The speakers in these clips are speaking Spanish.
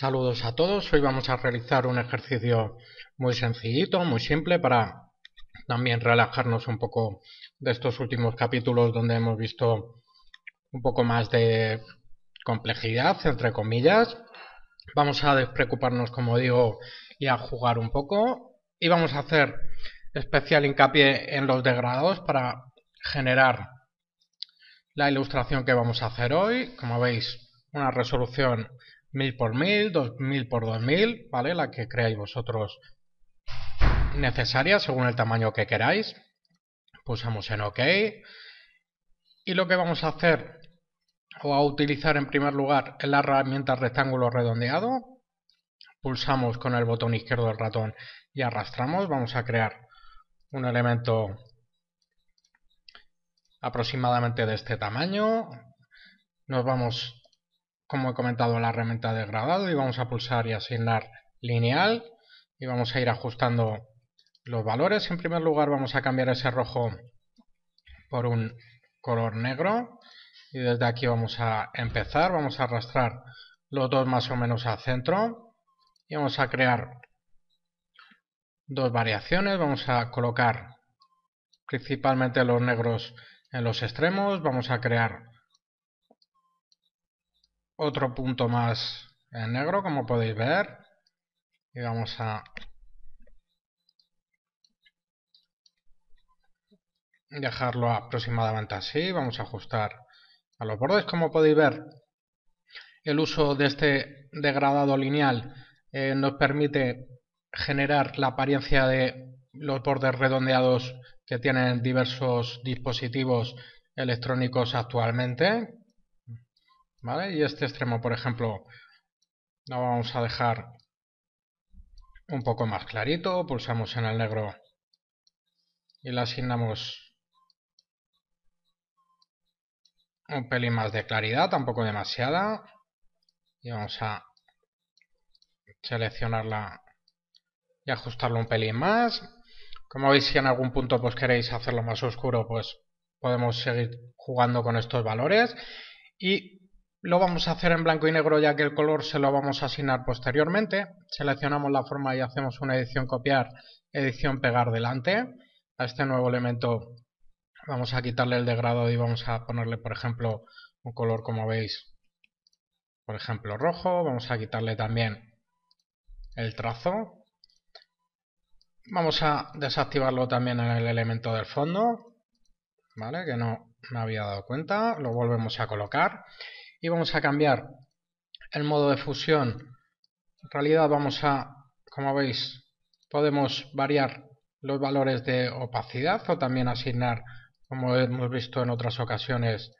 Saludos a todos, hoy vamos a realizar un ejercicio muy sencillito, muy simple para también relajarnos un poco de estos últimos capítulos donde hemos visto un poco más de complejidad, entre comillas. Vamos a despreocuparnos, como digo, y a jugar un poco. Y vamos a hacer especial hincapié en los degradados para generar la ilustración que vamos a hacer hoy. Como veis, una resolución 1000 por 1000, 2000 por 2000, ¿vale? La que creáis vosotros necesaria según el tamaño que queráis. Pulsamos en OK. Y lo que vamos a hacer o a utilizar en primer lugar es la herramienta rectángulo redondeado. Pulsamos con el botón izquierdo del ratón y arrastramos. Vamos a crear un elemento aproximadamente de este tamaño. Nos vamos como he comentado, la herramienta de degradado y vamos a pulsar y asignar lineal y vamos a ir ajustando los valores. En primer lugar vamos a cambiar ese rojo por un color negro y desde aquí vamos a empezar, vamos a arrastrar los dos más o menos al centro y vamos a crear dos variaciones, vamos a colocar principalmente los negros en los extremos, vamos a crear otro punto más en negro como podéis ver. Y vamos a dejarlo aproximadamente así. Vamos a ajustar a los bordes. Como podéis ver el uso de este degradado lineal eh, nos permite generar la apariencia de los bordes redondeados que tienen diversos dispositivos electrónicos actualmente y este extremo, por ejemplo, lo vamos a dejar un poco más clarito. Pulsamos en el negro y le asignamos un pelín más de claridad, tampoco demasiada. Y vamos a seleccionarla y ajustarlo un pelín más. Como veis, si en algún punto pues queréis hacerlo más oscuro, pues podemos seguir jugando con estos valores. Y lo vamos a hacer en blanco y negro ya que el color se lo vamos a asignar posteriormente. Seleccionamos la forma y hacemos una edición copiar, edición pegar delante. A este nuevo elemento vamos a quitarle el degradado y vamos a ponerle, por ejemplo, un color como veis, por ejemplo, rojo. Vamos a quitarle también el trazo. Vamos a desactivarlo también en el elemento del fondo, ¿vale? Que no me había dado cuenta. Lo volvemos a colocar y vamos a cambiar el modo de fusión. En realidad vamos a, como veis, podemos variar los valores de opacidad o también asignar, como hemos visto en otras ocasiones,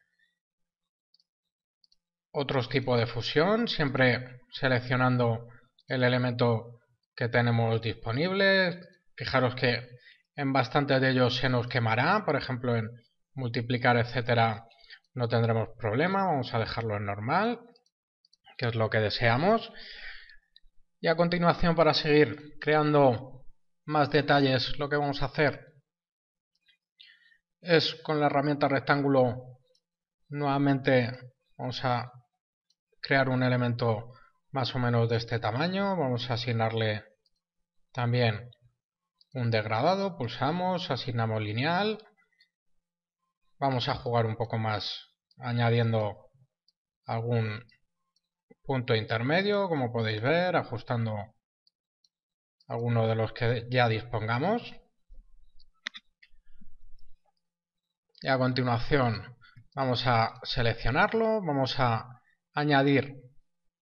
otros tipos de fusión, siempre seleccionando el elemento que tenemos disponible. Fijaros que en bastantes de ellos se nos quemará, por ejemplo en multiplicar, etcétera, no tendremos problema, vamos a dejarlo en normal, que es lo que deseamos. Y a continuación, para seguir creando más detalles, lo que vamos a hacer es con la herramienta rectángulo, nuevamente vamos a crear un elemento más o menos de este tamaño, vamos a asignarle también un degradado, pulsamos, asignamos lineal, Vamos a jugar un poco más añadiendo algún punto intermedio, como podéis ver, ajustando alguno de los que ya dispongamos. Y a continuación vamos a seleccionarlo, vamos a añadir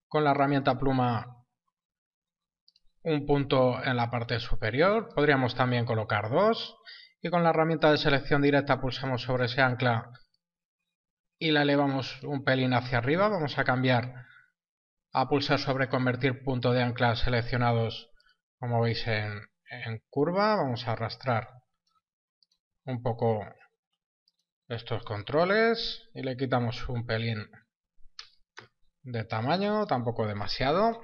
con la herramienta pluma un punto en la parte superior, podríamos también colocar dos y con la herramienta de selección directa pulsamos sobre ese ancla y la elevamos un pelín hacia arriba. Vamos a cambiar a pulsar sobre convertir punto de ancla seleccionados como veis en, en curva. Vamos a arrastrar un poco estos controles y le quitamos un pelín de tamaño, tampoco demasiado.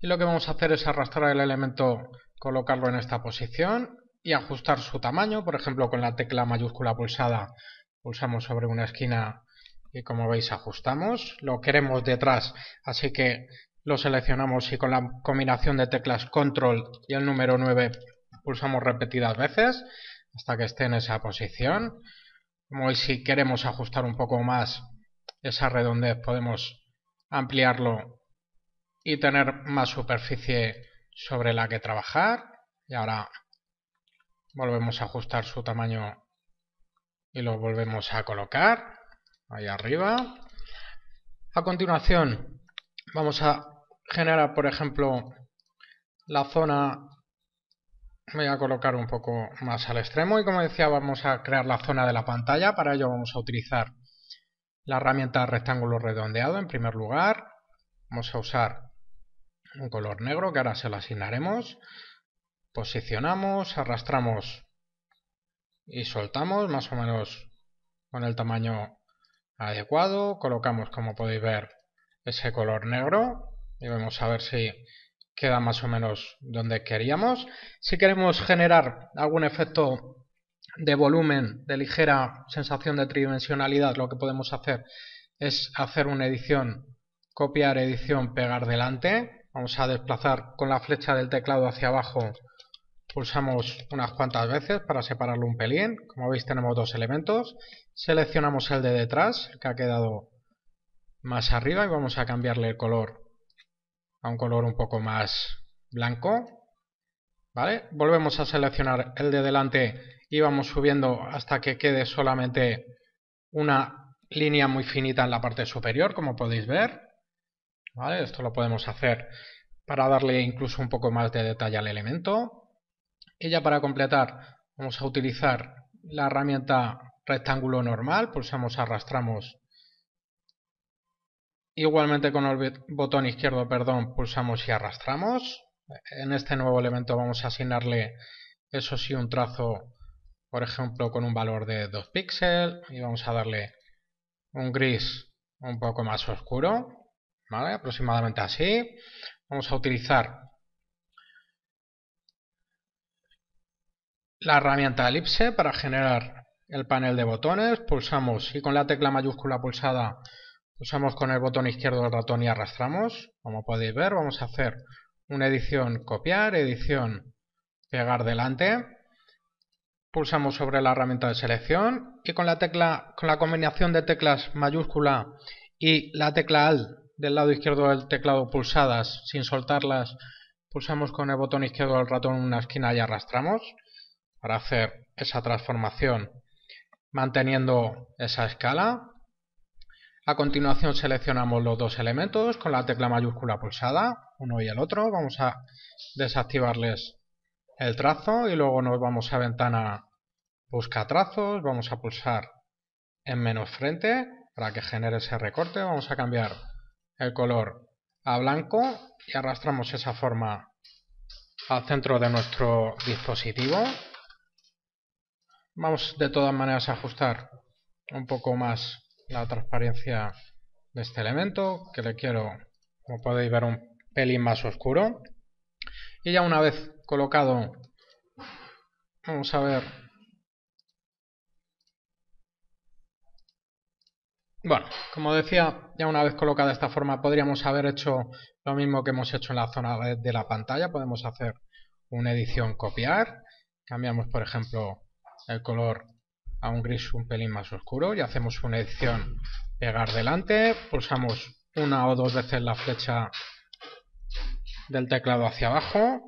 Y lo que vamos a hacer es arrastrar el elemento, colocarlo en esta posición y ajustar su tamaño, por ejemplo con la tecla mayúscula pulsada pulsamos sobre una esquina y como veis ajustamos, lo queremos detrás, así que lo seleccionamos y con la combinación de teclas control y el número 9 pulsamos repetidas veces hasta que esté en esa posición. Como si queremos ajustar un poco más esa redondez podemos ampliarlo y tener más superficie sobre la que trabajar. Y ahora volvemos a ajustar su tamaño y lo volvemos a colocar ahí arriba. A continuación vamos a generar, por ejemplo, la zona, voy a colocar un poco más al extremo y como decía vamos a crear la zona de la pantalla, para ello vamos a utilizar la herramienta rectángulo redondeado en primer lugar, vamos a usar un color negro que ahora se lo asignaremos, posicionamos, arrastramos y soltamos más o menos con el tamaño adecuado, colocamos como podéis ver ese color negro y vamos a ver si queda más o menos donde queríamos. Si queremos generar algún efecto de volumen, de ligera sensación de tridimensionalidad, lo que podemos hacer es hacer una edición, copiar, edición, pegar delante. Vamos a desplazar con la flecha del teclado hacia abajo, pulsamos unas cuantas veces para separarlo un pelín. Como veis tenemos dos elementos. Seleccionamos el de detrás, el que ha quedado más arriba y vamos a cambiarle el color a un color un poco más blanco. ¿Vale? Volvemos a seleccionar el de delante y vamos subiendo hasta que quede solamente una línea muy finita en la parte superior, como podéis ver. ¿Vale? Esto lo podemos hacer para darle incluso un poco más de detalle al elemento. Ya para completar vamos a utilizar la herramienta rectángulo normal, pulsamos, arrastramos Igualmente con el botón izquierdo, perdón, pulsamos y arrastramos. En este nuevo elemento vamos a asignarle, eso sí, un trazo, por ejemplo, con un valor de 2 píxeles y vamos a darle un gris un poco más oscuro, aproximadamente así. Vamos a utilizar la herramienta elipse para generar el panel de botones. Pulsamos y con la tecla mayúscula pulsada Pulsamos con el botón izquierdo del ratón y arrastramos. Como podéis ver, vamos a hacer una edición copiar, edición pegar delante. Pulsamos sobre la herramienta de selección y con la tecla, con la combinación de teclas mayúscula y la tecla ALT del lado izquierdo del teclado pulsadas sin soltarlas, pulsamos con el botón izquierdo del ratón una esquina y arrastramos para hacer esa transformación manteniendo esa escala. A continuación seleccionamos los dos elementos con la tecla mayúscula pulsada, uno y el otro. Vamos a desactivarles el trazo y luego nos vamos a ventana busca trazos, vamos a pulsar en menos frente para que genere ese recorte. Vamos a cambiar el color a blanco y arrastramos esa forma al centro de nuestro dispositivo. Vamos de todas maneras a ajustar un poco más la transparencia de este elemento, que le quiero, como podéis ver, un pelín más oscuro. Y ya una vez colocado, vamos a ver. Bueno, como decía, ya una vez colocada de esta forma, podríamos haber hecho lo mismo que hemos hecho en la zona de la pantalla. Podemos hacer una edición copiar. Cambiamos, por ejemplo, el color a un gris un pelín más oscuro y hacemos una edición pegar delante, pulsamos una o dos veces la flecha del teclado hacia abajo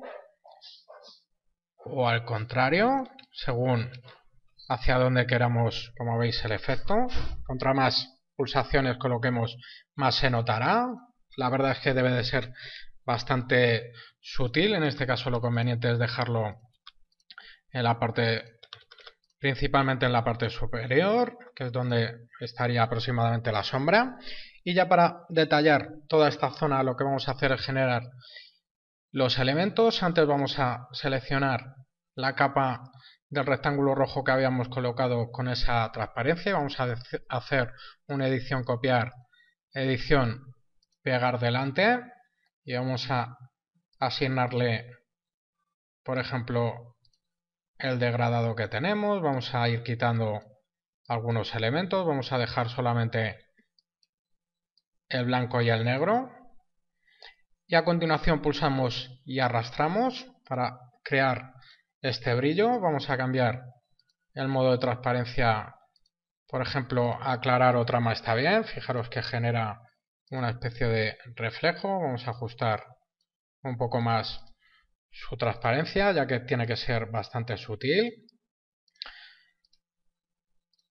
o al contrario, según hacia donde queramos, como veis, el efecto. Contra más pulsaciones coloquemos, más se notará. La verdad es que debe de ser bastante sutil. En este caso lo conveniente es dejarlo en la parte principalmente en la parte superior, que es donde estaría aproximadamente la sombra. Y ya para detallar toda esta zona lo que vamos a hacer es generar los elementos. Antes vamos a seleccionar la capa del rectángulo rojo que habíamos colocado con esa transparencia. Vamos a hacer una edición copiar, edición pegar delante y vamos a asignarle, por ejemplo, el degradado que tenemos, vamos a ir quitando algunos elementos, vamos a dejar solamente el blanco y el negro y a continuación pulsamos y arrastramos para crear este brillo. Vamos a cambiar el modo de transparencia, por ejemplo, aclarar o trama está bien. Fijaros que genera una especie de reflejo. Vamos a ajustar un poco más su transparencia, ya que tiene que ser bastante sutil.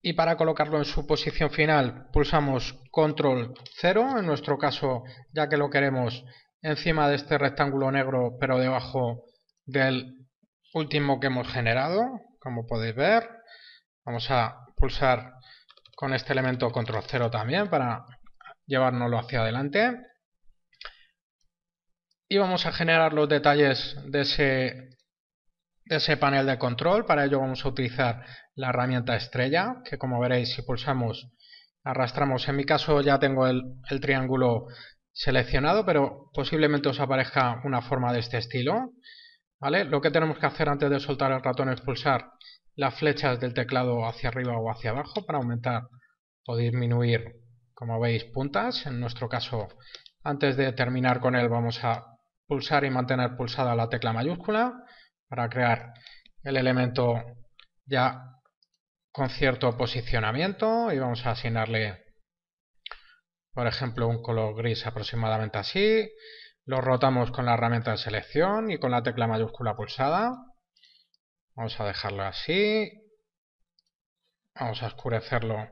Y para colocarlo en su posición final pulsamos control 0, en nuestro caso ya que lo queremos encima de este rectángulo negro pero debajo del último que hemos generado, como podéis ver. Vamos a pulsar con este elemento control 0 también para llevárnoslo hacia adelante. Y vamos a generar los detalles de ese, de ese panel de control. Para ello vamos a utilizar la herramienta estrella, que como veréis si pulsamos arrastramos. En mi caso ya tengo el, el triángulo seleccionado, pero posiblemente os aparezca una forma de este estilo. ¿Vale? Lo que tenemos que hacer antes de soltar el ratón es pulsar las flechas del teclado hacia arriba o hacia abajo para aumentar o disminuir, como veis, puntas. En nuestro caso, antes de terminar con él, vamos a pulsar y mantener pulsada la tecla mayúscula para crear el elemento ya con cierto posicionamiento y vamos a asignarle por ejemplo un color gris aproximadamente así. Lo rotamos con la herramienta de selección y con la tecla mayúscula pulsada. Vamos a dejarlo así. Vamos a oscurecerlo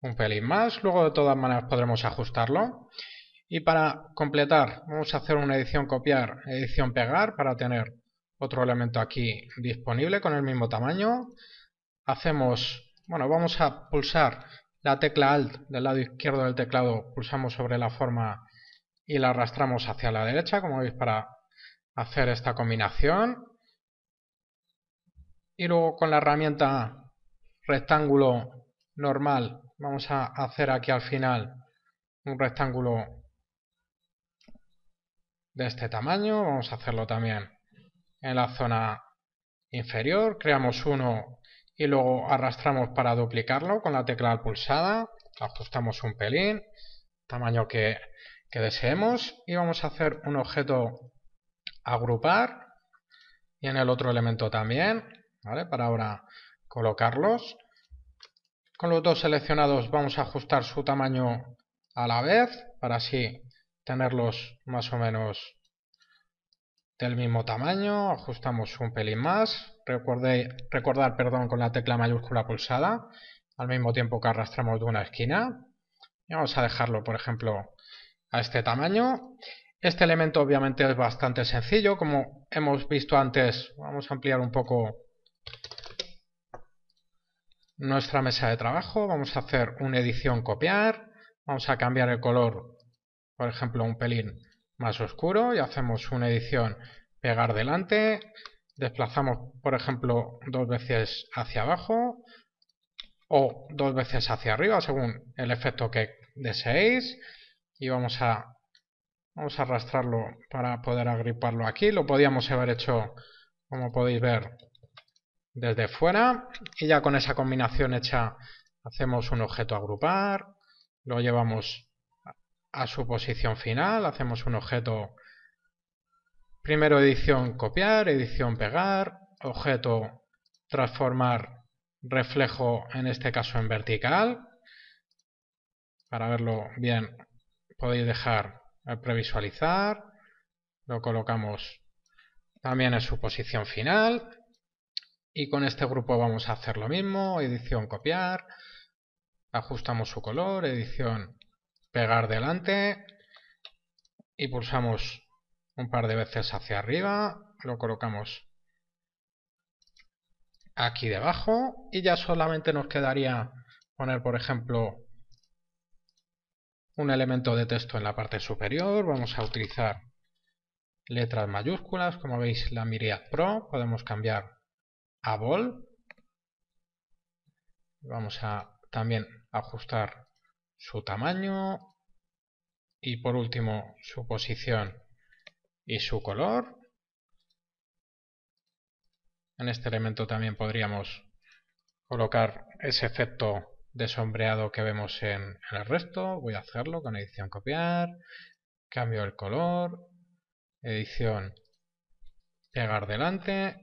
un pelín más. Luego de todas maneras podremos ajustarlo y para completar vamos a hacer una edición copiar, edición pegar para tener otro elemento aquí disponible con el mismo tamaño. Hacemos, bueno, vamos a pulsar la tecla Alt del lado izquierdo del teclado, pulsamos sobre la forma y la arrastramos hacia la derecha, como veis, para hacer esta combinación. Y luego con la herramienta rectángulo normal vamos a hacer aquí al final un rectángulo de este tamaño. Vamos a hacerlo también en la zona inferior. Creamos uno y luego arrastramos para duplicarlo con la tecla pulsada. Ajustamos un pelín, tamaño que, deseemos. Y vamos a hacer un objeto agrupar. Y en el otro elemento también, ¿vale? Para ahora colocarlos. Con los dos seleccionados vamos a ajustar su tamaño a la vez, para así tenerlos más o menos del mismo tamaño, ajustamos un pelín más, recordar perdón, con la tecla mayúscula pulsada, al mismo tiempo que arrastramos de una esquina, y vamos a dejarlo por ejemplo a este tamaño. Este elemento obviamente es bastante sencillo, como hemos visto antes, vamos a ampliar un poco nuestra mesa de trabajo, vamos a hacer una edición copiar, vamos a cambiar el color por ejemplo, un pelín más oscuro y hacemos una edición pegar delante, desplazamos, por ejemplo, dos veces hacia abajo o dos veces hacia arriba, según el efecto que deseéis, y vamos a, vamos a arrastrarlo para poder agriparlo aquí. Lo podíamos haber hecho, como podéis ver, desde fuera, y ya con esa combinación hecha hacemos un objeto agrupar, lo llevamos a su posición final, hacemos un objeto primero edición copiar, edición pegar, objeto transformar reflejo en este caso en vertical. Para verlo bien podéis dejar el previsualizar, lo colocamos también en su posición final. Y con este grupo vamos a hacer lo mismo, edición copiar, ajustamos su color, edición pegar delante y pulsamos un par de veces hacia arriba, lo colocamos aquí debajo y ya solamente nos quedaría poner por ejemplo un elemento de texto en la parte superior, vamos a utilizar letras mayúsculas, como veis la Myriad Pro, podemos cambiar a Bol, vamos a también ajustar su tamaño y por último su posición y su color. En este elemento también podríamos colocar ese efecto de sombreado que vemos en, el resto. Voy a hacerlo con edición copiar, cambio el color, edición, pegar delante,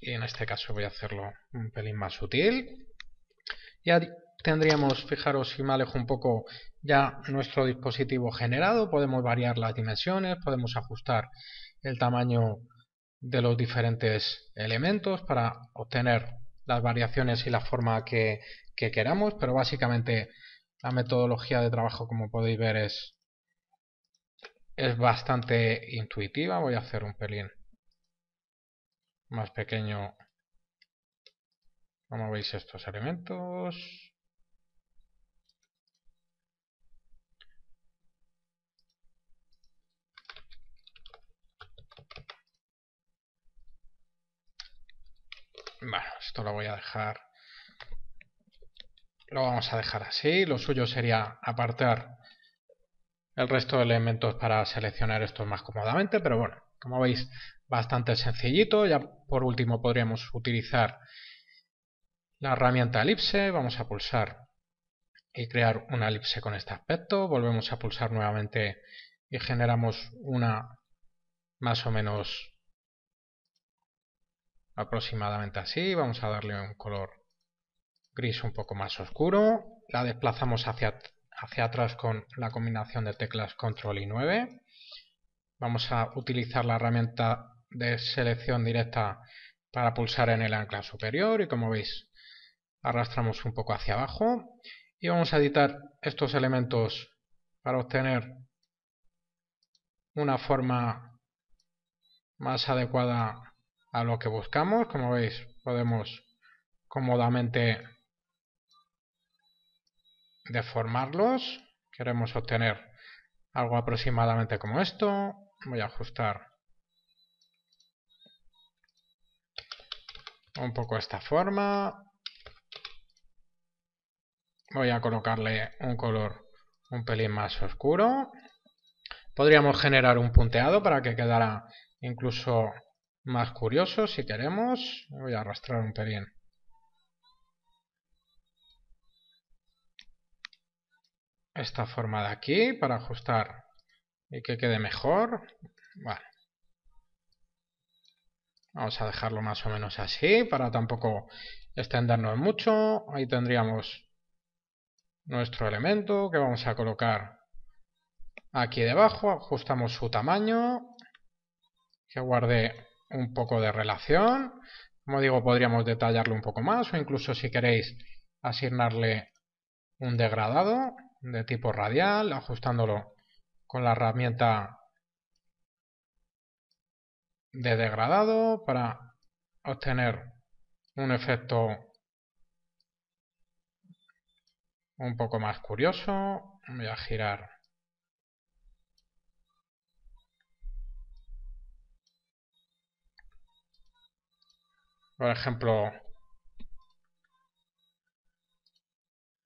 y en este caso voy a hacerlo un pelín más sutil. Ya tendríamos, fijaros si me alejo un poco, ya nuestro dispositivo generado, podemos variar las dimensiones, podemos ajustar el tamaño de los diferentes elementos para obtener las variaciones y la forma que, que queramos, pero básicamente la metodología de trabajo, como podéis ver, es, es bastante intuitiva. Voy a hacer un pelín más pequeño. Como veis estos elementos bueno, esto lo voy a dejar lo vamos a dejar así lo suyo sería apartar el resto de elementos para seleccionar estos más cómodamente pero bueno, como veis bastante sencillito. Ya por último podríamos utilizar la herramienta elipse. Vamos a pulsar y crear una elipse con este aspecto. Volvemos a pulsar nuevamente y generamos una más o menos aproximadamente así. Vamos a darle un color gris un poco más oscuro. La desplazamos hacia, hacia atrás con la combinación de teclas control y 9. Vamos a utilizar la herramienta de selección directa para pulsar en el ancla superior y como veis arrastramos un poco hacia abajo y vamos a editar estos elementos para obtener una forma más adecuada a lo que buscamos. Como veis podemos cómodamente deformarlos. Queremos obtener algo aproximadamente como esto. Voy a ajustar un poco esta forma. Voy a colocarle un color un pelín más oscuro. Podríamos generar un punteado para que quedara incluso más curioso si queremos. Voy a arrastrar un pelín. Esta forma de aquí para ajustar y que quede mejor. Bueno, Vamos a dejarlo más o menos así para tampoco extendernos mucho. Ahí tendríamos nuestro elemento que vamos a colocar aquí debajo. Ajustamos su tamaño. Que guarde un poco de relación. Como digo, podríamos detallarlo un poco más o incluso si queréis asignarle un degradado de tipo radial, ajustándolo con la herramienta de degradado para obtener un efecto un poco más curioso. Voy a girar por ejemplo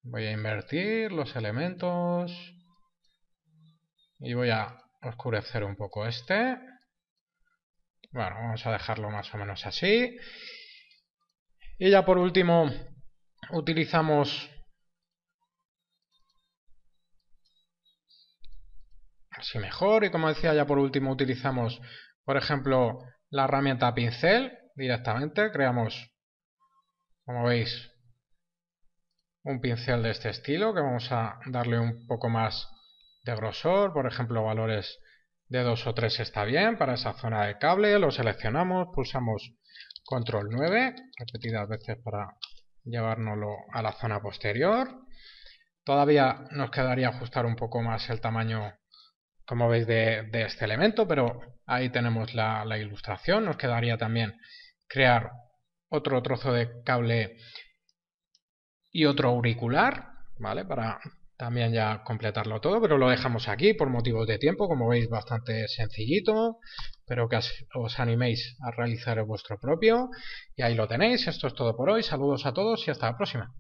voy a invertir los elementos y voy a oscurecer un poco este. Bueno, vamos a dejarlo más o menos así. Y ya por último utilizamos así mejor. Y como decía ya por último utilizamos por ejemplo la herramienta pincel directamente creamos como veis un pincel de este estilo que vamos a darle un poco más de grosor por ejemplo valores de 2 o 3 está bien para esa zona de cable, lo seleccionamos, pulsamos control 9 repetidas veces para llevárnoslo a la zona posterior. Todavía nos quedaría ajustar un poco más el tamaño, como veis, de, este elemento, pero ahí tenemos la, la ilustración. Nos quedaría también crear otro trozo de cable y otro auricular, ¿vale? Para también ya completarlo todo, pero lo dejamos aquí por motivos de tiempo, como veis bastante sencillito, pero que os animéis a realizar vuestro propio y ahí lo tenéis, esto es todo por hoy, saludos a todos y hasta la próxima.